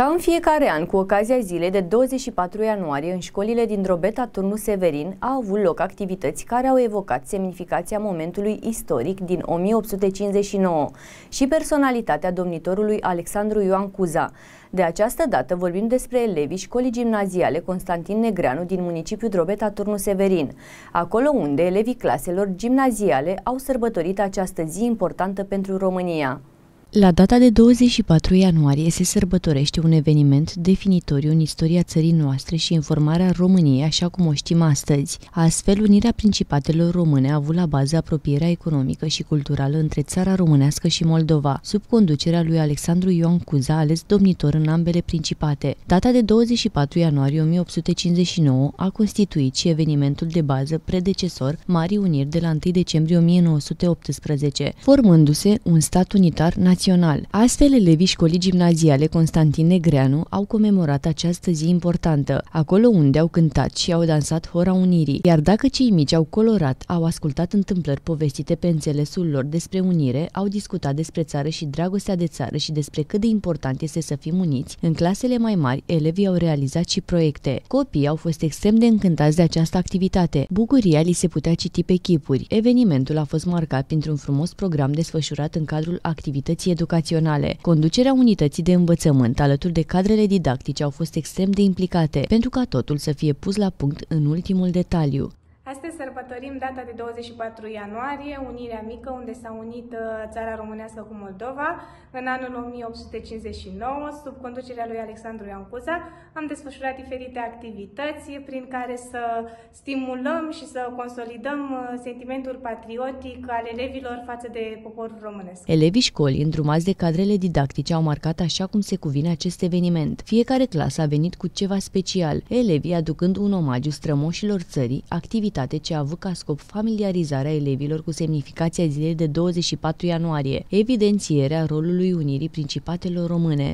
Ca în fiecare an, cu ocazia zilei de 24 ianuarie, în școlile din Drobeta Turnu Severin au avut loc activități care au evocat semnificația momentului istoric din 1859 și personalitatea domnitorului Alexandru Ioan Cuza. De această dată vorbim despre elevii școlii gimnaziale Constantin Negreanu din municipiul Drobeta Turnu Severin, acolo unde elevii claselor gimnaziale au sărbătorit această zi importantă pentru România. La data de 24 ianuarie se sărbătorește un eveniment definitoriu în istoria țării noastre și în formarea României așa cum o știm astăzi. Astfel, unirea principatelor române a avut la bază apropierea economică și culturală între țara românească și Moldova, sub conducerea lui Alexandru Ioan Cuza, ales domnitor în ambele principate. Data de 24 ianuarie 1859 a constituit și evenimentul de bază predecesor Marii Uniri de la 1 decembrie 1918, formându-se un stat unitar național național. Astfel, elevii școlii gimnaziale Constantin Negreanu au comemorat această zi importantă, acolo unde au cântat și au dansat Hora Unirii. Iar dacă cei mici au colorat, au ascultat întâmplări povestite pe înțelesul lor despre unire, au discutat despre țară și dragostea de țară și despre cât de important este să fim uniți, în clasele mai mari, elevii au realizat și proiecte. Copiii au fost extrem de încântați de această activitate. Bucuria li se putea citi pe chipuri. Evenimentul a fost marcat printr-un frumos program desfășurat în cadrul activității educaționale. Conducerea unității de învățământ alături de cadrele didactice au fost extrem de implicate pentru ca totul să fie pus la punct în ultimul detaliu. Astăzi sărbătorim data de 24 ianuarie, Unirea Mică, unde s-a unit uh, țara românească cu Moldova. În anul 1859, sub conducerea lui Alexandru Iancuza, am desfășurat diferite activități prin care să stimulăm și să consolidăm uh, sentimentul patriotic al elevilor față de poporul românesc. Elevii școlii, îndrumați de cadrele didactice, au marcat așa cum se cuvine acest eveniment. Fiecare clasă a venit cu ceva special, elevii aducând un omagiu strămoșilor țării, activitatea activitate ce a avut ca scop familiarizarea elevilor cu semnificația zilei de 24 ianuarie, evidențierea rolului Unirii Principatelor Române.